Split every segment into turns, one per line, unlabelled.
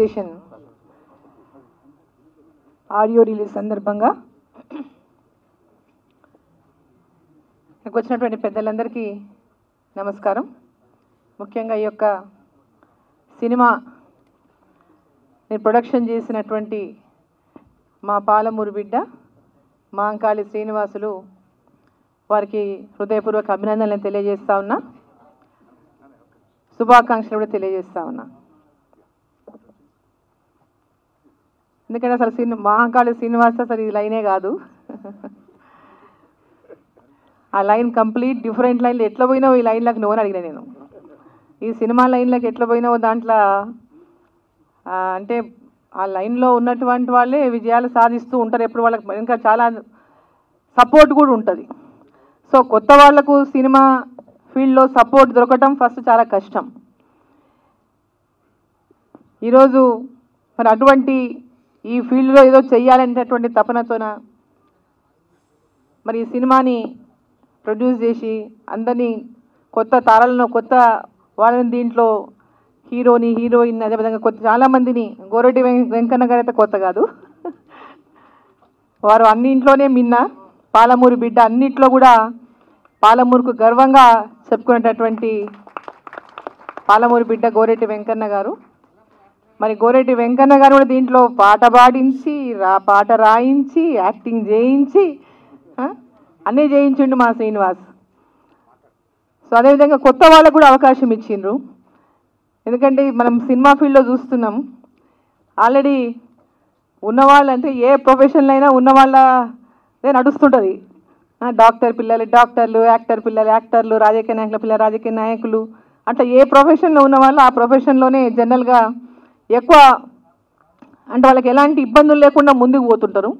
Station audio release సందర్భంగా ఇక్కడికి వచ్చినటువంటి పెద్దలందరికీ నమస్కారం. ముఖ్యంగా ఈ యొక్క సినిమా నేను ప్రొడక్షన్ చేసినటువంటి మా పాలమూరు బిడ్డ మాంకాళి శ్రీనివాసులు వారికి హృదయపూర్వక అభినందనలు తెలియజేస్తా ఉన్నా. శుభాకాంక్షలు కూడా తెలియజేస్తా ఉన్నా. ఎందుకంటే అసలు సినిమా మహాకాళి శ్రీనివాస అసలు ఇది లైనే కాదు. ఆ లైన్ కంప్లీట్ డిఫరెంట్ లైన్లు ఎట్లా పోయినావు ఈ లైన్లకు నువ్వు అడిగిన నేను. ఈ సినిమా లైన్లకు ఎట్లా పోయినావు దాంట్లో అంటే ఆ లైన్లో ఉన్నటువంటి వాళ్ళే విజయాలు సాధిస్తూ ఉంటారు. ఎప్పుడు వాళ్ళకి ఇంకా చాలా సపోర్ట్ కూడా ఉంటుంది. సో కొత్త వాళ్ళకు సినిమా ఫీల్డ్లో సపోర్ట్ దొరకటం ఫస్ట్ చాలా కష్టం. ఈరోజు మరి అటువంటి ఈ ఫీల్డ్లో ఏదో చెయ్యాలనేటటువంటి తపనతోన? మరి ఈ సినిమాని ప్రొడ్యూస్ చేసి అందరినీ కొత్త తారలను కొత్త వాళ్ళని దీంట్లో హీరోని హీరోయిన్ అదేవిధంగా కొత్త చాలామందిని గోరెడ్డి వెంకన్న గారు అయితే కొత్త కాదు. వారు అన్నింట్లోనే మిన్న పాలమూరు బిడ్డ అన్నిట్లో కూడా పాలమూరుకు గర్వంగా చెప్పుకునేటటువంటి పాలమూరు బిడ్డ గోరెడ్డి వెంకన్న గారు. మరి గోరెడ్డి వెంకన్న గారు కూడా దీంట్లో పాట పాడించి రా పాట రాయించి యాక్టింగ్ చేయించి అన్నీ చేయించిండు మా శ్రీనివాస్. సో అదేవిధంగా కొత్త వాళ్ళకు కూడా అవకాశం ఇచ్చిండ్రు. ఎందుకంటే మనం సినిమా ఫీల్డ్లో చూస్తున్నాం. ఆల్రెడీ ఉన్నవాళ్ళు అంటే ఏ ప్రొఫెషన్లో అయినా ఉన్నవాళ్ళదే నడుస్తుంటుంది. డాక్టర్ పిల్లలు డాక్టర్లు యాక్టర్ పిల్లలు యాక్టర్లు రాజకీయ నాయకుల పిల్లలు రాజకీయ నాయకులు. అట్లా ఏ ప్రొఫెషన్లో ఉన్న వాళ్ళు ఆ ప్రొఫెషన్లోనే జనరల్గా ఎక్కువ అంటే వాళ్ళకి ఎలాంటి ఇబ్బందులు లేకుండా ముందుకు పోతుంటారు.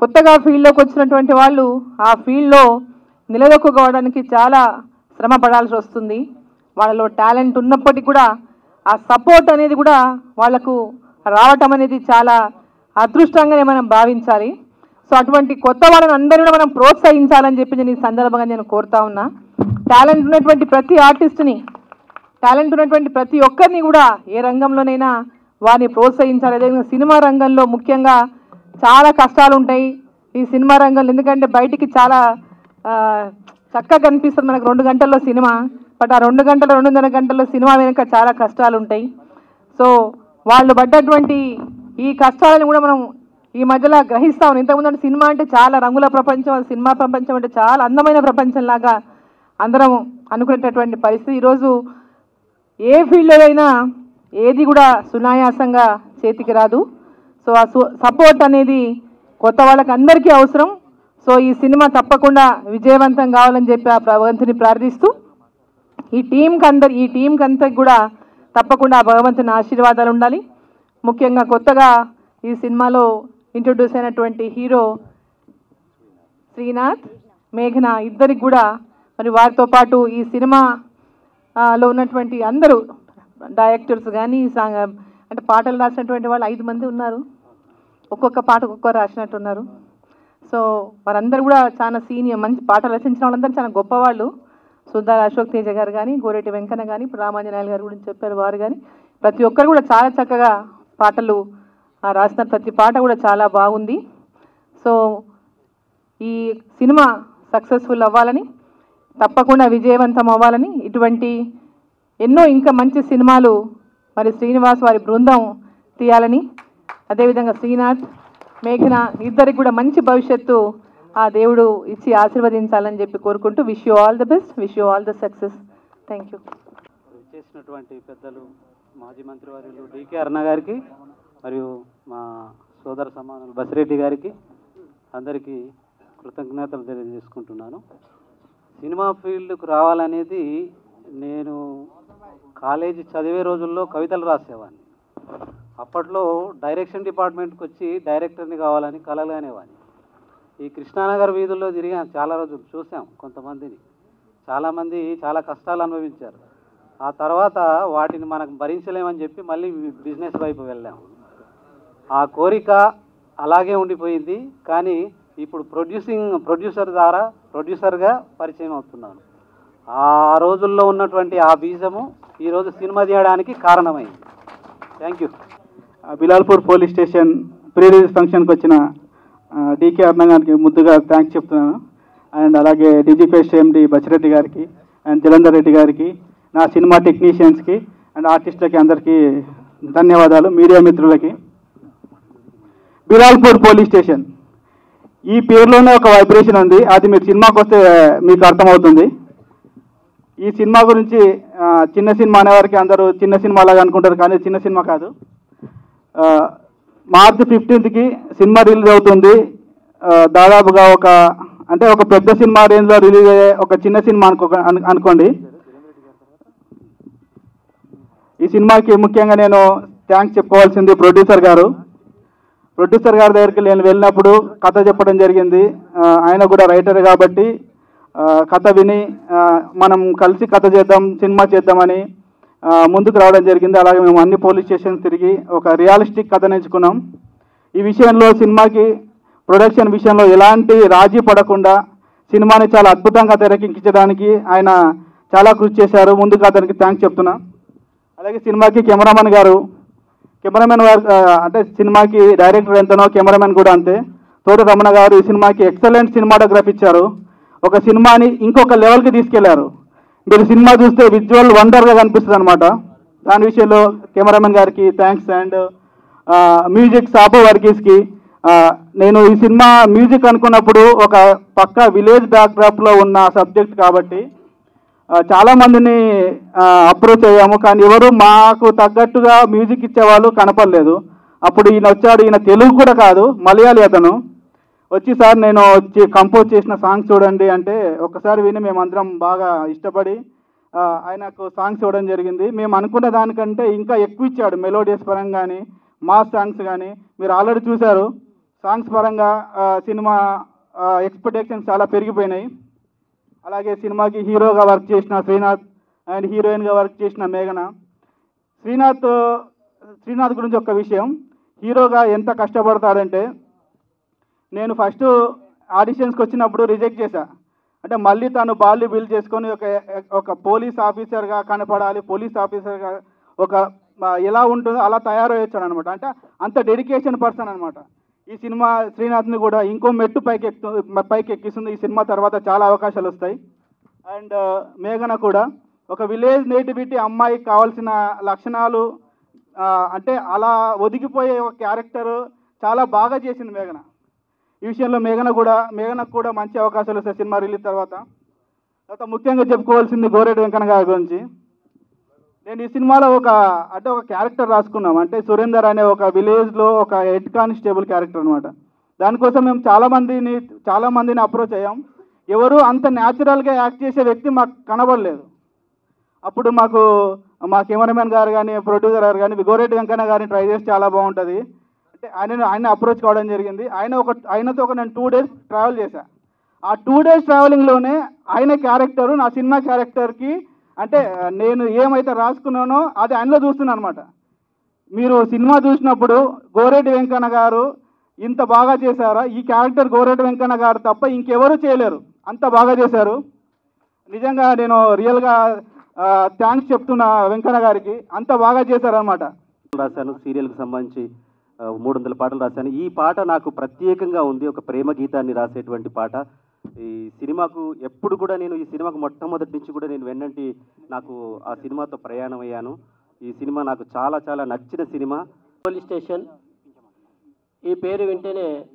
కొత్తగా ఫీల్డ్లోకి వచ్చినటువంటి వాళ్ళు ఆ ఫీల్డ్లో నిలదొక్కుకోవడానికి చాలా శ్రమ పడాల్సి వస్తుంది. వాళ్ళలో టాలెంట్ ఉన్నప్పటికీ కూడా ఆ సపోర్ట్ అనేది కూడా వాళ్ళకు రావటం అనేది చాలా అదృష్టంగానే మనం భావించాలి. సో అటువంటి కొత్త వాళ్ళని అందరూ కూడా మనం ప్రోత్సహించాలని చెప్పి నేను ఈ సందర్భంగా నేను కోరుతా ఉన్నా. టాలెంట్ ఉన్నటువంటి ప్రతి ఆర్టిస్ట్ని టాలెంట్ ఉన్నటువంటి ప్రతి ఒక్కరిని కూడా ఏ రంగంలోనైనా వారిని ప్రోత్సహించాలి. అదేవిధంగా సినిమా రంగంలో ముఖ్యంగా చాలా కష్టాలు ఉంటాయి. ఈ సినిమా రంగంలో ఎందుకంటే బయటికి చాలా చక్కగా కనిపిస్తుంది మనకు రెండు గంటల్లో సినిమా. బట్ ఆ రెండు గంటల రెండున్నర గంటల్లో సినిమా వెనుక చాలా కష్టాలు ఉంటాయి. సో వాళ్ళు పడ్డటువంటి ఈ కష్టాలను కూడా మనం ఈ మధ్యలో గ్రహిస్తా. ఉన్నాం ఇంతకుముందు అంటే సినిమా అంటే చాలా రంగుల ప్రపంచం సినిమా ప్రపంచం అంటే చాలా అందమైన ప్రపంచంలాగా అందరం అనుకునేటటువంటి పరిస్థితి. ఈరోజు ఏ ఫీల్డ్లో అయినా ఏది కూడా సునాయాసంగా చేతికి రాదు. సో ఆ సపోర్ట్ అనేది కొత్త వాళ్ళకి అందరికీ అవసరం. సో ఈ సినిమా తప్పకుండా విజయవంతం కావాలని చెప్పి ఆ భగవంతుని ప్రార్థిస్తూ ఈ టీంకి అందరి ఈ టీంకి అంతకి కూడా తప్పకుండా ఆ భగవంతుని ఆశీర్వాదాలు ఉండాలి. ముఖ్యంగా కొత్తగా ఈ సినిమాలో ఇంట్రొడ్యూస్ అయినటువంటి హీరో శ్రీనాథ్ మేఘన ఇద్దరికి కూడా మరి వారితో పాటు ఈ సినిమా లో ఉన్నటువంటి అందరూ డైరెక్టర్స్ కానీ సాంగ్ అంటే పాటలు రాసినటువంటి వాళ్ళు ఐదు మంది ఉన్నారు. ఒక్కొక్క పాట ఒక్కొక్క రాసినట్టున్నారు. సో వారందరూ కూడా చాలా సీనియర్ మంచి పాటలు రచించిన వాళ్ళందరూ చాలా గొప్పవాళ్ళు. సుందర అశోక్ తేజ గారు కానీ గోరెటి వెంకన్న కానీ ఇప్పుడు రామాంజనేయులు గారు గురించి చెప్పారు వారు కానీ ప్రతి ఒక్కరు కూడా చాలా చక్కగా పాటలు రాసిన ప్రతి పాట కూడా చాలా బాగుంది. సో ఈ సినిమా సక్సెస్ఫుల్ అవ్వాలని తప్పకుండా విజయవంతం అవ్వాలని ఇటువంటి ఎన్నో ఇంకా మంచి సినిమాలు మరి శ్రీనివాస్ వారి బృందం తీయాలని. అదేవిధంగా శ్రీనాథ్ మేఘన ఇద్దరికి కూడా మంచి భవిష్యత్తు ఆ దేవుడు ఇచ్చి ఆశీర్వదించాలని చెప్పి కోరుకుంటూ wish you all the best wish you all the success thank you
చేసినటువంటి పెద్దలు మాజీ మంత్రి వారు డికే అరుణ గారికి మరియు మా సోదర సమానులు బసిరెడ్డి గారికి అందరికీ కృతజ్ఞతలు తెలియజేసుకుంటున్నాను. సినిమా ఫీల్డ్కు రావాలనేది నేను కాలేజీ చదివే రోజుల్లో కవితలు రాసేవాడిని. అప్పట్లో డైరెక్షన్ డిపార్ట్మెంట్కి వచ్చి డైరెక్టర్ని కావాలని కలలుగానేవాడిని ఈ కృష్ణానగర్ వీధుల్లో తిరిగాం చాలా రోజులు చూసాం కొంతమందిని. చాలామంది చాలా కష్టాలు అనుభవించారు. ఆ తర్వాత వాటిని మనకు భరించలేమని చెప్పి మళ్ళీ బిజినెస్ వైపు వెళ్ళాం. ఆ కోరిక అలాగే ఉండిపోయింది. కానీ ఇప్పుడు ప్రొడ్యూసింగ్ ప్రొడ్యూసర్ ద్వారా ప్రొడ్యూసర్గా పరిచయం అవుతున్నాను. ఆ రోజుల్లో ఉన్నటువంటి ఆ బీజము ఈరోజు సినిమా తీయడానికి కారణమైంది. Thank you.
Bilalpur police station pre release ఫంక్షన్కి వచ్చిన డీకే అరుణ గారికి ముద్దుగా థ్యాంక్స్ చెప్తున్నాను. అండ్ అలాగే డిజిపేస్ ఎండి బచ్చిరెడ్డి గారికి అండ్ జలంధర్ రెడ్డి గారికి నా సినిమా టెక్నీషియన్స్కి అండ్ ఆర్టిస్టులకి అందరికీ ధన్యవాదాలు మీడియా మిత్రులకి. Bilalpur police station. ఈ పేరులోనే ఒక వైబ్రేషన్ ఉంది. అది మీరు సినిమాకి వస్తే మీకు అర్థమవుతుంది. ఈ సినిమా గురించి చిన్న సినిమా అనేవారికి అందరూ చిన్న సినిమా లాగా అనుకుంటారు కానీ చిన్న సినిమా కాదు. మార్చ్ మార్చి ఫిఫ్టీన్త్కి సినిమా రిలీజ్ అవుతుంది. దాదాపుగా ఒక అంటే ఒక పెద్ద సినిమా రేంజ్లో రిలీజ్ అయ్యే ఒక చిన్న సినిమా అనుకో అనుకోండి. ఈ సినిమాకి ముఖ్యంగా నేను థ్యాంక్స్ చెప్పుకోవాల్సింది ప్రొడ్యూసర్ గారు. ప్రొడ్యూసర్ గారి దగ్గరికి నేను వెళ్ళినప్పుడు కథ చెప్పడం జరిగింది. ఆయన కూడా రైటర్ కాబట్టి కథ విని మనం కలిసి కథ చేద్దాం సినిమా చేద్దామని ముందుకు రావడం జరిగింది. అలాగే మేము అన్ని పోలీస్ స్టేషన్స్ తిరిగి ఒక రియాలిస్టిక్ కథ నేర్చుకున్నాం. ఈ విషయంలో సినిమాకి ప్రొడక్షన్ విషయంలో ఎలాంటి రాజీ పడకుండా సినిమాని చాలా అద్భుతంగా తెరకెక్కించడానికి ఆయన చాలా కృషి చేశారు. ముందుకు అతనికి థ్యాంక్స్ చెప్తున్నా. అలాగే సినిమాకి కెమెరామెన్ గారు కెమెరామెన్ గారు అంటే సినిమాకి డైరెక్టర్ ఎంతనో కెమెరామెన్ కూడా అంతే. తోట రమణ గారు ఈ సినిమాకి ఎక్సలెంట్ సినిమాటోగ్రఫీ ఇచ్చారు. ఒక సినిమాని ఇంకొక లెవెల్కి తీసుకెళ్ళారు. మీరు సినిమా చూస్తే విజువల్ వండర్గా కనిపిస్తుంది అనమాట దాని విషయంలో కెమెరామెన్ గారికి థ్యాంక్స్ అండ్ మ్యూజిక్ సాపో వర్గీస్కి నేను ఈ సినిమా మ్యూజిక్ అనుకున్నప్పుడు ఒక పక్క విలేజ్ బ్యాక్డ్రాప్లో ఉన్న సబ్జెక్ట్ కాబట్టి చాలా మందిని అప్రోచ్ అయ్యాము. కానీ ఎవరు మాకు తగ్గట్టుగా మ్యూజిక్ ఇచ్చేవాళ్ళు కనపడలేదు. అప్పుడు ఈయన వచ్చాడు. ఈయన తెలుగు కూడా కాదు మలయాళీ అతను. వచ్చి సార్ నేను వచ్చి కంపోజ్ చేసిన సాంగ్స్ చూడండి అంటే ఒకసారి విని మేమందరం బాగా ఇష్టపడి ఆయనకు సాంగ్స్ ఇవ్వడం జరిగింది. మేము అనుకున్న దానికంటే ఇంకా ఎక్కువ ఇచ్చాడు. మెలోడియస్ పరంగా కానీ మా సాంగ్స్ కానీ. మీరు ఆల్రెడీ చూశారు. సాంగ్స్ పరంగా సినిమా ఎక్స్పెక్టేషన్స్ చాలా పెరిగిపోయినాయి. అలాగే సినిమాకి హీరోగా వర్క్ చేసిన శ్రీనాథ్ అండ్ హీరోయిన్గా వర్క్ చేసిన మేఘన. శ్రీనాథ్ శ్రీనాథ్ గురించి ఒక విషయం. హీరోగా ఎంత కష్టపడతాడంటే నేను ఫస్ట్ ఆడిషన్స్కి వచ్చినప్పుడు రిజెక్ట్ చేశా. అంటే మళ్ళీ తను బాల్ని బిల్డ్ చేసుకొని ఒక ఒక పోలీస్ ఆఫీసర్గా కనపడాలి పోలీస్ ఆఫీసర్గా ఒక ఎలా ఉంటుందో అలా తయారయ్యొచ్చాడు అనమాట అంటే అంత డెడికేషన్ పర్సన్ అనమాట ఈ సినిమా శ్రీనాథ్ని కూడా ఇంకో మెట్టు పైకి ఎక్కు పైకి ఎక్కిస్తుంది ఈ సినిమా తర్వాత చాలా అవకాశాలు వస్తాయి. అండ్ మేఘన కూడా ఒక విలేజ్ నేటివిటీ అమ్మాయికి కావాల్సిన లక్షణాలు అంటే అలా ఒదిగిపోయే ఒక క్యారెక్టర్ చాలా బాగా చేసింది మేఘన. ఈ విషయంలో మేఘన కూడా మేఘనకు కూడా మంచి అవకాశాలు వస్తాయి సినిమా రిలీజ్ తర్వాత. తర్వాత ముఖ్యంగా చెప్పుకోవాల్సింది గోరెడ్డి వెంకన్న గారి గురించి. నేను ఈ సినిమాలో ఒక అంటే ఒక క్యారెక్టర్ రాసుకున్నాం. అంటే సురేందర్ అనే ఒక విలేజ్లో ఒక హెడ్ కానిస్టేబుల్ క్యారెక్టర్ అనమాట దానికోసం మేము చాలా మందిని అప్రోచ్ అయ్యాం. ఎవరు అంత న్యాచురల్గా యాక్ట్ చేసే వ్యక్తి మాకు కనబడలేదు. అప్పుడు మాకు మా కెమెరామెన్ గారు కానీ ప్రొడ్యూసర్ గారు కానీ విగోరెడ్డి వెంకన్న గారిని ట్రై చేసి చాలా బాగుంటుంది. అంటే ఆయన ఆయన అప్రోచ్ కావడం జరిగింది. ఆయన ఒక ఆయనతో ఒక నేను టూ డేస్ ట్రావెల్ చేశాను ఆ టూ డేస్ ట్రావెలింగ్లోనే ఆయన క్యారెక్టరు నా సినిమా క్యారెక్టర్కి అంటే నేను ఏమైతే రాసుకున్నానో అది ఆయనలో చూస్తున్నాను అనమాట మీరు సినిమా చూసినప్పుడు గోరెడ్డి వెంకన్న గారు ఇంత బాగా చేశారా? ఈ క్యారెక్టర్ గోరెడ్డి వెంకన్న గారు తప్ప ఇంకెవరు చేయలేరు. అంత బాగా చేశారు. నిజంగా నేను రియల్గా థ్యాంక్స్ చెప్తున్నా వెంకన్న గారికి. అంత బాగా చేశారనమాట
రాశాను సీరియల్కి సంబంధించి మూడు వందల పాటలు రాశాను. ఈ పాట నాకు ప్రత్యేకంగా ఉంది. ఒక ప్రేమ గీతాన్ని రాసేటువంటి పాట. ఈ సినిమాకు ఎప్పుడు కూడా నేను ఈ సినిమాకు మొట్టమొదటి నుంచి కూడా నేను వెన్నంటి నాకు ఆ సినిమాతో ప్రయాణం అయ్యాను. ఈ సినిమా నాకు చాలా చాలా నచ్చిన సినిమా.
Police station. ఈ పేరు వింటేనే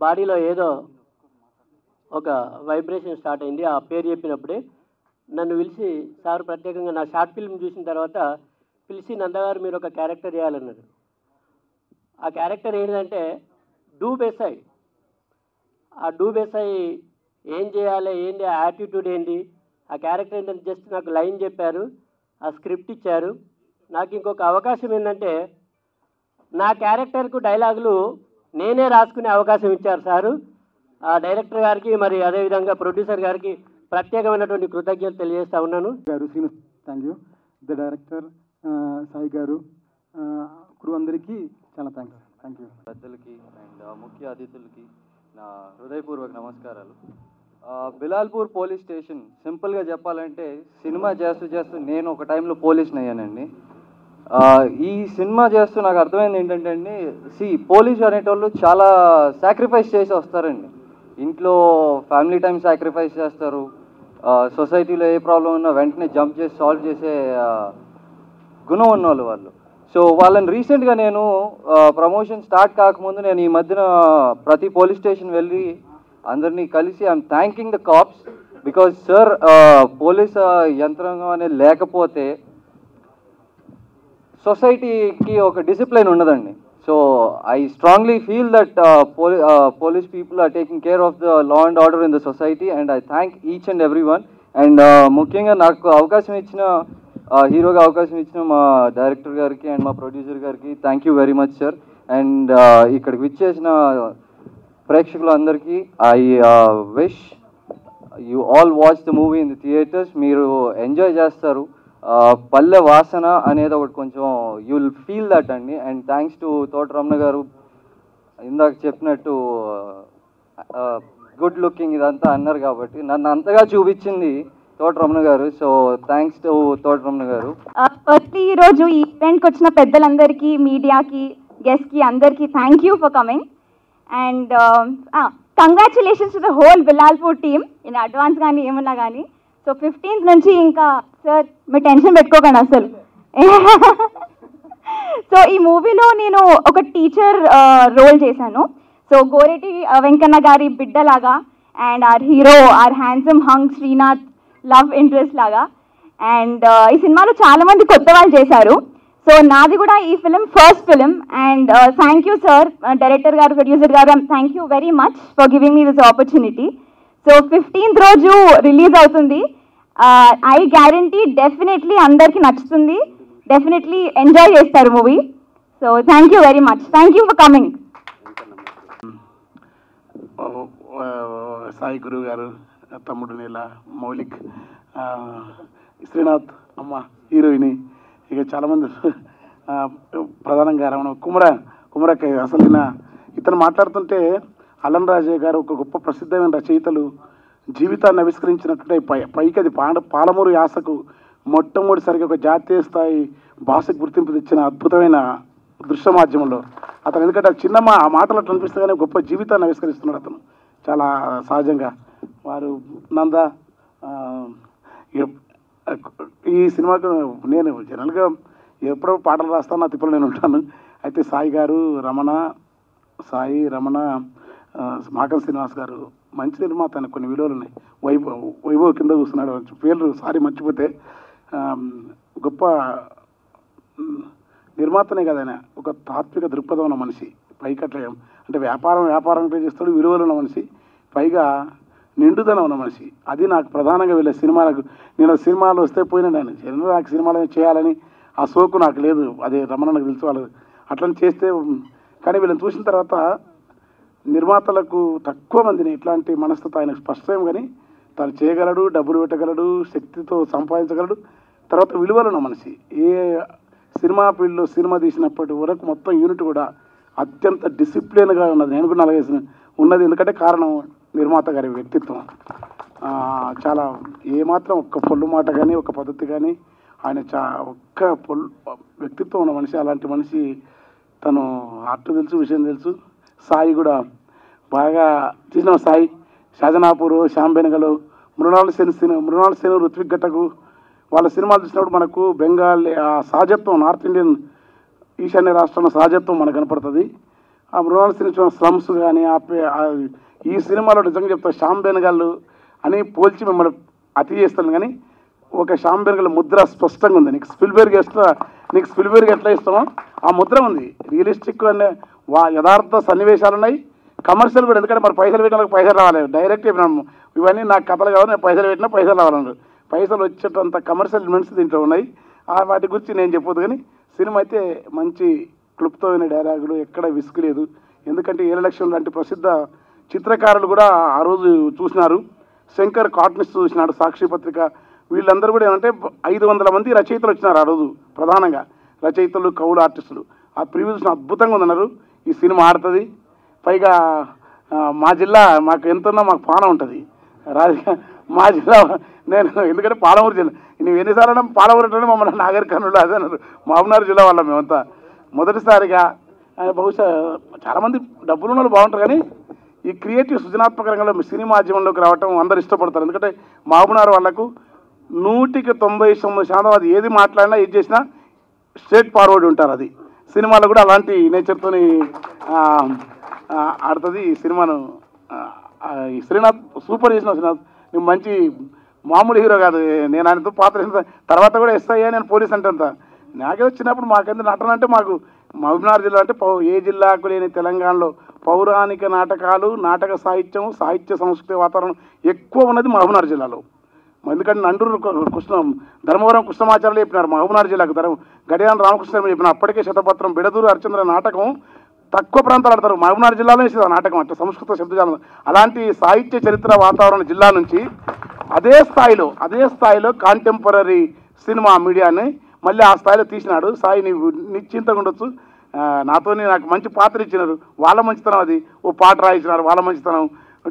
బాడీలో ఏదో ఒక వైబ్రేషన్ స్టార్ట్ అయింది. ఆ పేరు చెప్పినప్పుడే నన్ను పిలిచి సార్ ప్రత్యేకంగా నా షార్ట్ ఫిల్మ్ చూసిన తర్వాత పిలిచి నందగారు మీరు ఒక క్యారెక్టర్ చేయాలన్నారు. ఆ క్యారెక్టర్ ఏంటంటే డూ బెసైడ్ ఆ డూ బెసై ఏం చేయాలి ఏంటి ఆ యాటిట్యూడ్ ఏంటి ఆ క్యారెక్టర్ ఏంటంటే జస్ట్ నాకు లైన్ చెప్పారు ఆ స్క్రిప్ట్ ఇచ్చారు. నాకు ఇంకొక అవకాశం ఏంటంటే నా క్యారెక్టర్కు డైలాగులు నేనే రాసుకునే అవకాశం ఇచ్చారు సారు. ఆ డైరెక్టర్ గారికి మరి అదేవిధంగా ప్రొడ్యూసర్ గారికి ప్రత్యేకమైనటువంటి కృతజ్ఞతలు తెలియజేస్తా ఉన్నాను.
గారు Srinivas thank you the director Sai గారు క్రూ అందరికీ చాలా థ్యాంక్స్ థ్యాంక్ యూ
పెద్దలకి అండ్ ముఖ్య అతిథులకి నా హృదయపూర్వక నమస్కారాలు. బిలాల్పూర్ పోలీస్ స్టేషన్ సింపుల్గా చెప్పాలంటే సినిమా చేస్తూ చేస్తూ నేను ఒక టైంలో పోలీస్ని అయ్యానండి. ఈ సినిమా చేస్తూ నాకు అర్థమైంది ఏంటంటే అండి సి పోలీస్ అనేటోళ్ళు చాలా సాక్రిఫైస్ చేసి వస్తారండి. ఇంట్లో ఫ్యామిలీ టైం సాక్రిఫైస్ చేస్తారు. సొసైటీలో ఏ ప్రాబ్లం ఉన్నా వెంటనే జంప్ చేసి సాల్వ్ చేసే గుణం ఉన్నవాళ్ళు వాళ్ళు. సో వాళ్ళని రీసెంట్గా నేను ప్రమోషన్ స్టార్ట్ కాకముందు నేను ఈ మధ్యన ప్రతి పోలీస్ స్టేషన్ వెళ్ళి అందరినీ కలిసి I'm thanking the cops because sir police యంత్రాంగం అనేది లేకపోతే సొసైటీకి ఒక డిసిప్లైన్ ఉండదండి so I strongly feel that police people are taking care of the law and order in the society and I thank each and every one and ముఖ్యంగా నాకు అవకాశం ఇచ్చిన హీరోగా అవకాశం ఇచ్చిన మా డైరెక్టర్ గారికి అండ్ మా ప్రొడ్యూసర్ గారికి thank you very much sir and ఇక్కడికి విచ్చేసిన ప్రేక్షకులందరికీ I wish you all watch the movie in the theatres మీరు ఎంజాయ్ చేస్తారు. పల్లె వాసన అనేది ఒకటి కొంచెం యూ విల్ ఫీల్ దట్ అండి. And thanks to Thota Ramana గారు ఇందాక చెప్పినట్టు గుడ్ లుకింగ్ ఇదంతా అన్నారు కాబట్టి నన్ను అంతగా చూపించింది తోట రమణ గారు so thanks to Thota Ramana గారు.
ఫస్ట్లీ ఈరోజు ఈ ఈవెంట్కి వచ్చిన పెద్దలందరికీ మీడియాకి గెస్ట్కి అందరికీ thank you for coming and congratulations to the whole Bilalpur team in advance కానీ ఏమన్నా కానీ సో ఫిఫ్టీన్త్ నుంచి ఇంకా సార్ మీరు టెన్షన్ పెట్టుకోకండి అసలు. సో ఈ మూవీలో నేను ఒక టీచర్ రోల్ చేశాను. సో గోరెటి వెంకన్న గారి బిడ్డలాగా. And our hero our handsome hunk Srinath love interest లాగా. అండ్ ఈ సినిమాలో చాలా మంది కొత్త వాళ్ళు చేశారు. సో నాది కూడా ఈ film first film. And thank you sir director గారు ప్రొడ్యూసర్ గారు thank you very much for giving me this opportunity so fifteenth రోజు రిలీజ్ అవుతుంది. ఐ గ్యారంటీ డెఫినెట్లీ అందరికీ నచ్చుతుంది. డెఫినెట్లీ ఎంజాయ్ చేస్తారు movie so thank you very much thank you for coming
Sai గురువు గారు. తమ్ముడు నీల మౌలిక్. శ్రీనాథ్ అమ్మ హీరోయిని. ఇక చాలామంది ప్రధానంగా రమణ కుమర కుమరక్క అసలు నిన్న ఇతను మాట్లాడుతుంటే అల్లం రాజయ్య గారు ఒక గొప్ప ప్రసిద్ధమైన రచయితలు జీవితాన్ని ఆవిష్కరించినట్టుంటే పై పైకి అది పాండ పాలమూరు యాసకు మొట్టమొదటిసారిగా ఒక జాతీయ స్థాయి భాషకు గుర్తింపు తెచ్చిన అద్భుతమైన దృశ్య మాధ్యమంలో. అతను ఎందుకంటే ఆ చిన్న మా మాటలు అట్లా అనిపిస్తే కానీ గొప్ప జీవితాన్ని ఆవిష్కరిస్తున్నాడు అతను. చాలా సహజంగా. వారు నంద ఈ సినిమాకు నేను జనరల్గా ఎప్పుడో పాటలు రాస్తాను నా తిప్పలు నేను ఉంటాను. అయితే సాయి గారు రమణ సాయి రమణ మాకం శ్రీనివాస్ గారు మంచి నిర్మాత అని కొన్ని విలువలు ఉన్నాయి. వైభవ్ వైభవ్ కింద కూర్చున్నాడు. పేర్లు సారీ మర్చిపోతే గొప్ప నిర్మాతనే కదా ఆయన. ఒక తాత్విక దృక్పథం ఉన్న మనిషి. పైకట్లయం అంటే వ్యాపారం వ్యాపారం చేస్తాడు విలువలు ఉన్న మనిషి. పైగా నిండుదనం ఉన్న మనిషి. అది నాకు ప్రధానంగా వీళ్ళ సినిమాలకు నేను సినిమాలు వస్తే పోయినా నేను నాకు సినిమాలు చేయాలని ఆ సోకు నాకు లేదు. అదే రమణకు నాకు తెలుసు వాళ్ళు అట్లని చేస్తే కానీ వీళ్ళని చూసిన తర్వాత నిర్మాతలకు తక్కువ మందిని ఇట్లాంటి మనస్తత్వం ఆయనకు స్పష్టం కానీ తను చేయగలడు డబ్బులు పెట్టగలడు శక్తితో సంపాదించగలడు. తర్వాత విలువలు ఉన్న మనిషి. ఏ సినిమా ఫీల్డ్లో సినిమా తీసినప్పటి వరకు మొత్తం యూనిట్ కూడా అత్యంత డిసిప్లిన్గా ఉన్నది. నేను కూడా నలగేసిన ఉన్నది. ఎందుకంటే కారణం నిర్మాత గారి వ్యక్తిత్వం. చాలా ఏమాత్రం ఒక్క పొల్లు మాట కానీ ఒక పద్ధతి కానీ ఆయన చా ఒక్క పొల్లు వ్యక్తిత్వం ఉన్న మనిషి అలాంటి మనిషి తను ఆర్ట్ తెలుసు విషయం తెలుసు. సాయి కూడా బాగా చూసిన సాయి. షాజనాపూర్ శాంబెనగలు మృణాల సేను సినిమా మృణాల సేను ఋత్విక్ ఘటకు వాళ్ళ సినిమాలు చూసినప్పుడు మనకు బెంగాల్ ఆ సహజత్వం నార్త్ ఇండియన్ ఈశాన్య రాష్ట్రంలో సహజత్వం మనకు కనపడుతుంది. ఆ మృణాల సేను స్లమ్స్ కానీ ఆ పే- ఆ ఈ సినిమాలో నిజంగా చెప్తా శ్యామ్ బెనగాళ్ళు అని పోల్చి మిమ్మల్ని అతి చేస్తాను కానీ ఒక శ్యామ్ బెనగల్ ముద్ర స్పష్టంగా ఉంది. నీకు స్పిల్బెర్గ్ ఎట్లా నీకు స్పిల్బెర్గ్ ఎట్లా ఇస్తామో ఆ ముద్ర ఉంది. రియలిస్టిక్ అనే వా యథార్థ సన్నివేశాలు ఉన్నాయి. కమర్షియల్ కూడా ఎందుకంటే మరి పైసలు పెట్టిన పైసలు రావాలి. డైరెక్ట్ చెప్పినాము. ఇవన్నీ నాకు కథలు కావాలి నేను పైసలు పెట్టినా పైసలు రావాలన్నారు పైసలు వచ్చేటంత కమర్షియల్ ఎలిమెంట్స్ దీంట్లో ఉన్నాయి. ఆ వాటి గురించి నేను చెప్పొద్దు కానీ సినిమా అయితే మంచి క్లుప్తమైన డైలాగులు ఎక్కడ విసుగు లేదు. ఎందుకంటే ఏడు లాంటి ప్రసిద్ధ చిత్రకారులు కూడా ఆ రోజు చూసినారు. శంకర్ కార్టూనిస్ట్ చూసినాడు సాక్షి పత్రిక. వీళ్ళందరూ కూడా ఏమంటే ఐదు వందల మంది రచయితలు వచ్చినారు ఆ రోజు ప్రధానంగా. రచయితలు కవులు ఆర్టిస్టులు. ఆ ప్రివ్యూస్ అద్భుతంగా ఉందన్నారు. ఈ సినిమా ఆడుతుంది. పైగా మా జిల్లా మాకు ఎంతన్నా మాకు పాన ఉంటుంది. రాజకీయ మా జిల్లా నేను ఎందుకంటే పాలమూరు జిల్లా. నువ్వు ఎన్నిసార్లు పాలమూరు అంటే మమ్మల్ని నాగర్ కర్నూలు అదే అన్నారు. మహబూబ్నగర్ జిల్లా వాళ్ళ మేమంతా. మొదటిసారిగా బహుశా చాలామంది డబ్బులు ఉన్న వాళ్ళు బాగుంటారు కానీ ఈ క్రియేటివ్ సృజనాత్మక రంగంలో సినిమా రావటం అందరు ఇష్టపడతారు. ఎందుకంటే మహబూబ్నగర్ వాళ్ళకు నూటికి తొంభై తొమ్మిది శాతం అది ఏది మాట్లాడినా ఏది చేసినా స్ట్రేట్ ఫార్వర్డ్ ఉంటారు అది. సినిమాలో కూడా అలాంటి నేచర్తో ఆడుతుంది ఈ సినిమాను. ఈ శ్రీనాథ్ సూపర్ చేసిన శ్రీనాథ్. నువ్వు మంచి మామూలు హీరో కాదు. నేను ఆయనతో పాత్ర తర్వాత కూడా ఎస్ఐ నేను పోలీస్ అంటే నాకేదో చిన్నప్పుడు మాకెంత నటన అంటే మాకు మహబూబ్నగర్ జిల్లా అంటే ఏ జిల్లాకు లేని తెలంగాణలో పౌరాణిక నాటకాలు నాటక సాహిత్యం సాహిత్య సంస్కృతి వాతావరణం ఎక్కువ ఉన్నది మహబూబ్నగర్ జిల్లాలో. ఎందుకంటే నండూరు కృష్ణ ధర్మవరం కృష్ణమాచార్యులు చెప్పినారు మహబూబ్నగర్ జిల్లాకు ధర్మ గడియాన రామకృష్ణ చెప్పిన అప్పటికే శతపత్రం బిడదూరు హరిచంద్ర నాటకం తక్కువ ప్రాంతాలు ఆడతారు. మహబూబ్నగర్ జిల్లాలో వేసేది నాటకం అంటే సంస్కృత శబ్దజాలం. అలాంటి సాహిత్య చరిత్ర వాతావరణ జిల్లా నుంచి అదే స్థాయిలో అదే స్థాయిలో కాంటెంపరీ సినిమా మీడియాని మళ్ళీ ఆ స్థాయిలో తీసినాడు. సాయి నీవు నిశ్చింతగా ఉండొచ్చు నాతోని నాకు మంచి పాత్ర ఇచ్చినారు. వాళ్ళ మంచితనం అది. ఓ పాట రాయించినారు. వాళ్ళ మంచితనం.